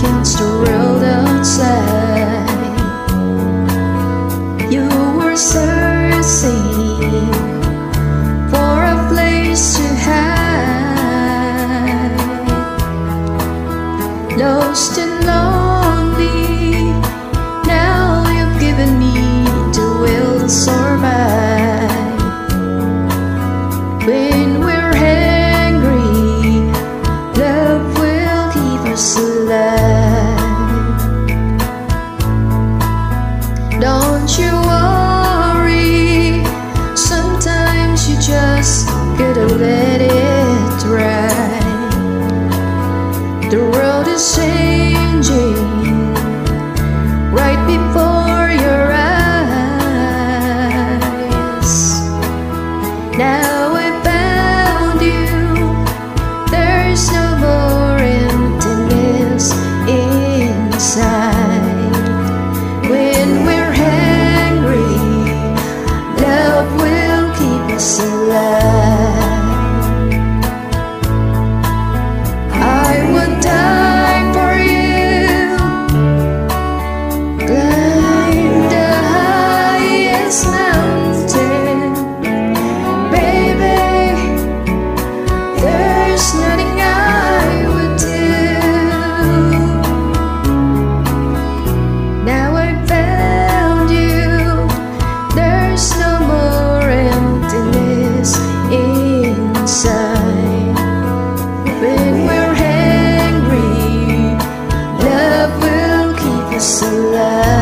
against the world outside. You were searching for a place to hide, lost and lonely. Now you've given me the will. So Don't you worry, sometimes you just gotta let it ride. The world is changing right before your eyes. Now pasar. isolate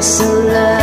so loud.